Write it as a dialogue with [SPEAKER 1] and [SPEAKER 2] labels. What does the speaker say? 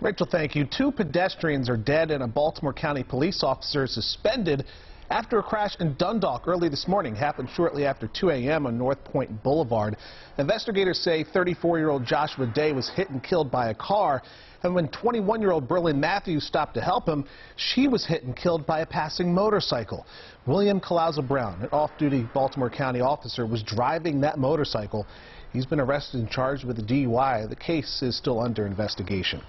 [SPEAKER 1] Rachel, thank you. Two pedestrians are dead and a Baltimore County police officer is suspended after a crash in Dundalk early this morning. Happened shortly after 2 a.m. on North Point Boulevard. Investigators say 34-year-old Joshua Day was hit and killed by a car. And when 21-year-old Berlin Matthews stopped to help him, she was hit and killed by a passing motorcycle. William Colazo Brown, an off-duty Baltimore County officer, was driving that motorcycle. He's been arrested and charged with a DUI. The case is still under investigation.